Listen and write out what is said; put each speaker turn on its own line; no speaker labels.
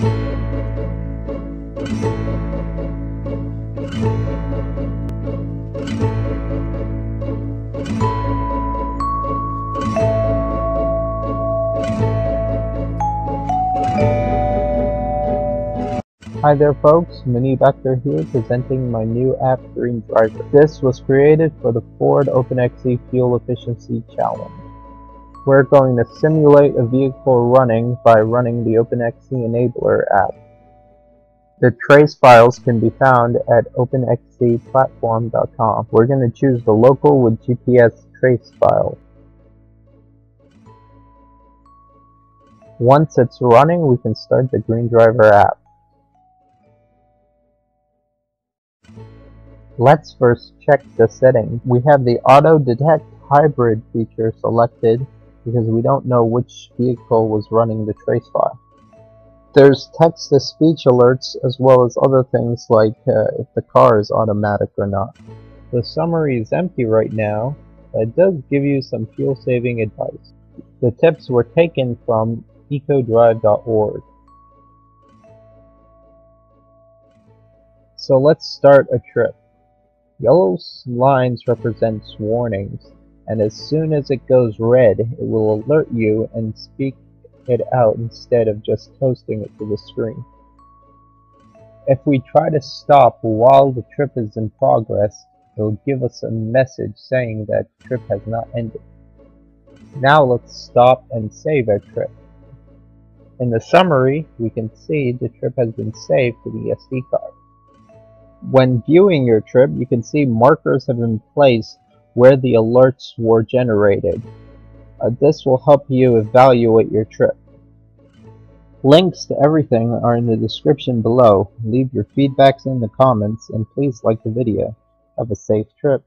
Hi there folks, Mickey Akhter here presenting my new app Green Driver. This was created for the Ford OpenXC Fuel Efficiency Challenge. We're going to simulate a vehicle running by running the OpenXC Enabler app. The trace files can be found at openxcplatform.com. We're going to choose the local with GPS trace file. Once it's running, we can start the Green Driver app. Let's first check the settings. We have the auto detect hybrid feature selected because we don't know which vehicle was running the trace file. There's text-to-speech alerts as well as other things like uh, if the car is automatic or not. The summary is empty right now, but it does give you some fuel-saving advice. The tips were taken from ecodrive.org. So let's start a trip. Yellow lines represents warnings, and as soon as it goes red, it will alert you and speak it out instead of just toasting it to the screen. If we try to stop while the trip is in progress, it will give us a message saying that trip has not ended. Now let's stop and save our trip. In the summary, we can see the trip has been saved to the SD card. When viewing your trip, you can see markers have been placed where the alerts were generated. Uh, this will help you evaluate your trip. Links to everything are in the description below. Leave your feedbacks in the comments and please like the video. Have a safe trip.